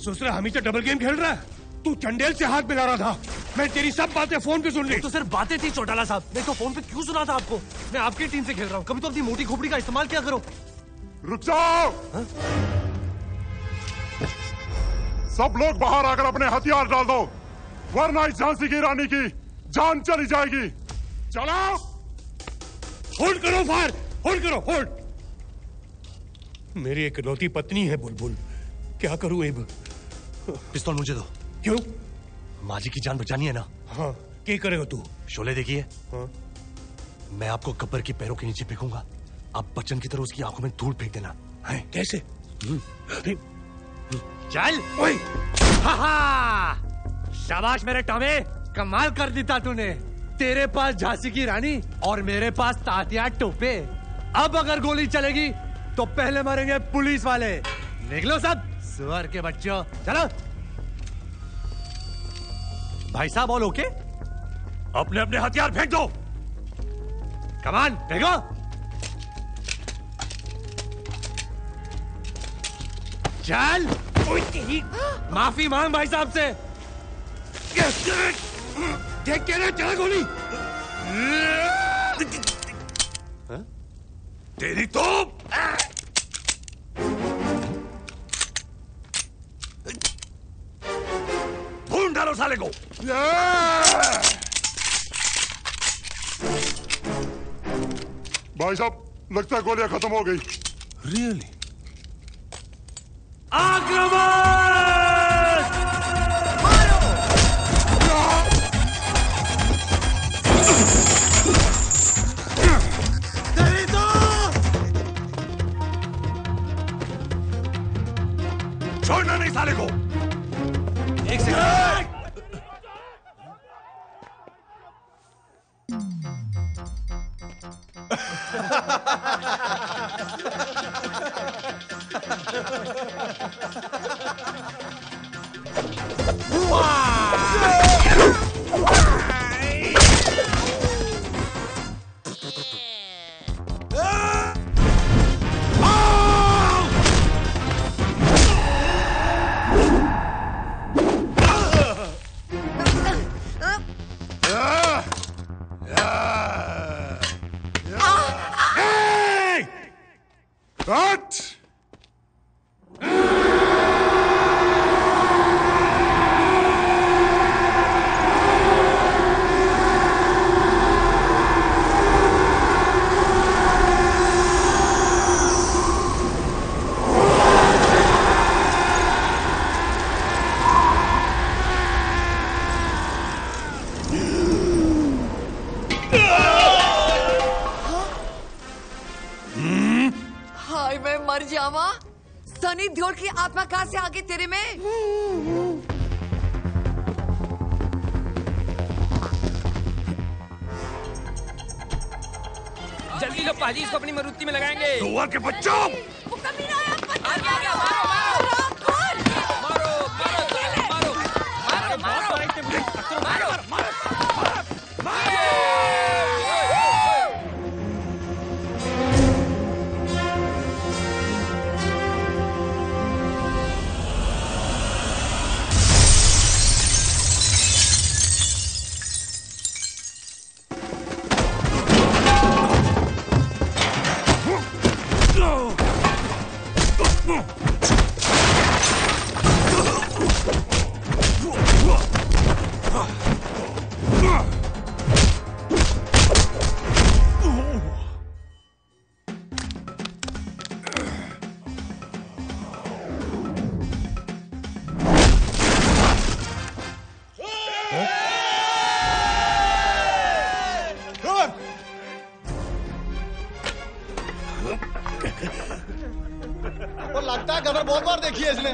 ससुरा हम ही तो डबल गेम खेल रहा है। तू चंडेल से हाथ मिला रहा था। मैं तेरी सब बातें फ़ोन पे सुन ली तो सिर्फ़ बातें थी चौटाला साहब। मैं तो फ़ोन पे क्यों सुना था आपको? मैं आपकी टीम से खेल रहा हूँ। कभी तो अपनी मोटी खोपड़ी का इस्तेमाल क्या करो? रुक जाओ। सब लोग बाहर आकर अपने हथियार डाल दो वरना इस झांसी की रानी की जान चली जाएगी। चलो होल्ड करो फायर। होल्ड करो होल्ड मेरी इकलौती पत्नी है बुलबुल। क्या करूँ अब पिस्तौल मुझे दो। क्यों? माजी की जान बचानी है ना? हाँ। क्या करेगा तू? शोले देखिए। हाँ। मैं आपको गब्बर के पैरों के नीचे फेंकूँगा। आप बच्चन की तरह उसकी आँखों में धूल फेंक देना। है? कैसे? चल। ओए। हा हा शाबाश मेरे टॉमे। कमाल कर दी था तूने। तेरे पास झांसी की रानी और मेरे पास तातिया टोपे। अब अगर गोली चलेगी तो पहले मरेंगे पुलिस वाले। निकलो सब। सुअर के बच्चों। चलो। भाई साहब ऑल ओके अपने अपने हथियार फेंक दो। कमान फेंको। चल। माफ़ी मांग भाई साहब से। देख के ना चला गोली। तेरी तो साले को भाई साहब लगता है गोलियाँ खत्म हो गई। रियली छोड़ना Wow! हाय मैं मर जावा। सनी ध्योर की आत्मा कहा से आगे तेरे में? जल्दी लो पाजी इसको अपनी मरुति में लगाएँगे। के बच्चों! लगता है गदर बहुत बार देखी है इसने।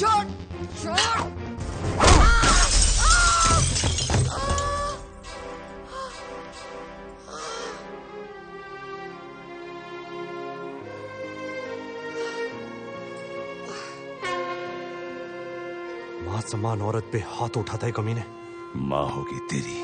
छोड़ समान औरत पे हाथ उठाता है कमीने। माँ होगी तेरी।